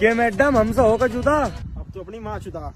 के मैडम हमसे होगा जुदा? अब तो अपनी माँ जुदा